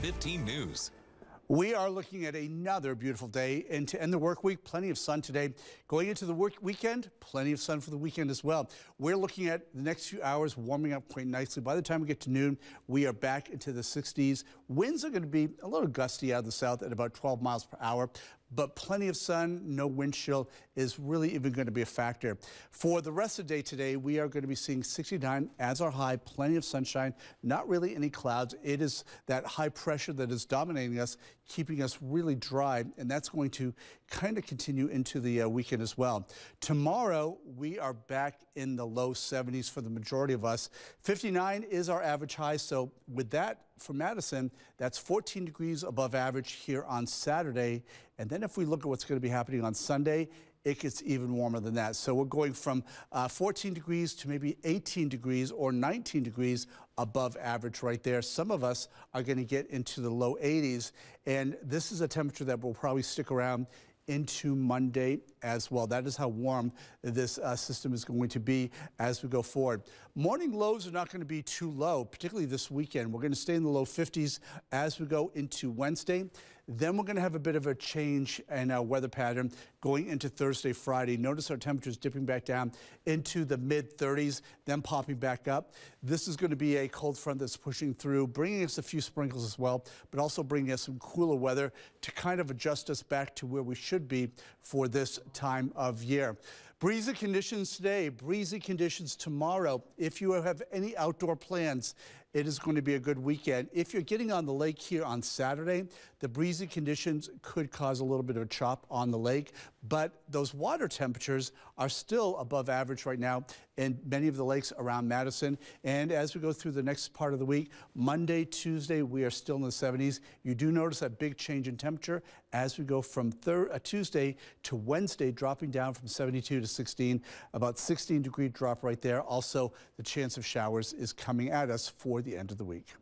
15 News. We are looking at another beautiful day and to end the work week, plenty of sun today. Going into the work weekend, plenty of sun for the weekend as well. We're looking at the next few hours warming up quite nicely. By the time we get to noon, we are back into the 60s. Winds are going to be a little gusty out of the south at about 12 miles per hour but plenty of sun, no wind chill is really even going to be a factor. For the rest of the day today, we are going to be seeing 69 as our high, plenty of sunshine, not really any clouds. It is that high pressure that is dominating us, keeping us really dry, and that's going to kind of continue into the uh, weekend as well. Tomorrow, we are back in the low 70s for the majority of us. 59 is our average high, so with that for Madison, that's 14 degrees above average here on Saturday. And then if we look at what's going to be happening on Sunday, it gets even warmer than that. So we're going from uh, 14 degrees to maybe 18 degrees or 19 degrees above average right there. Some of us are going to get into the low 80s, and this is a temperature that will probably stick around into Monday as well. That is how warm this uh, system is going to be as we go forward. Morning lows are not going to be too low, particularly this weekend. We're going to stay in the low 50s as we go into Wednesday. Then we're going to have a bit of a change in our weather pattern going into Thursday, Friday. Notice our temperatures dipping back down into the mid 30s, then popping back up. This is going to be a cold front that's pushing through, bringing us a few sprinkles as well, but also bringing us some cooler weather to kind of adjust us back to where we should be for this time of year. Breezy conditions today, breezy conditions tomorrow. If you have any outdoor plans, it is going to be a good weekend. If you're getting on the lake here on Saturday, the breezy conditions could cause a little bit of a chop on the lake, but those water temperatures are still above average right now in many of the lakes around Madison. And as we go through the next part of the week, Monday, Tuesday, we are still in the 70s. You do notice a big change in temperature as we go from uh, Tuesday to Wednesday, dropping down from 72 to 16, about 16 degree drop right there. Also, the chance of showers is coming at us for the end of the week.